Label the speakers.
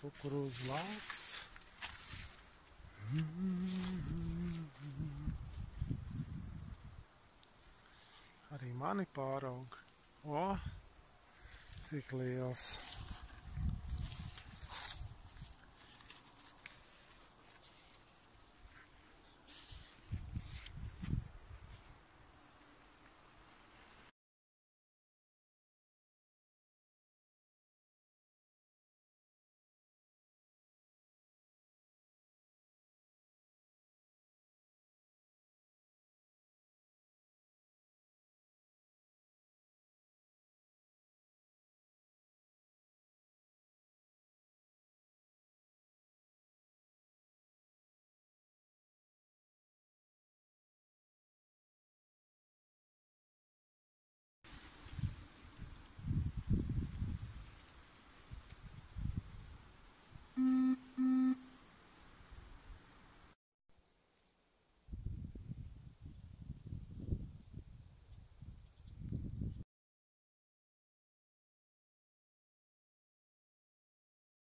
Speaker 1: kukurūzu lauks. Arī mani pāraug. O, cik liels!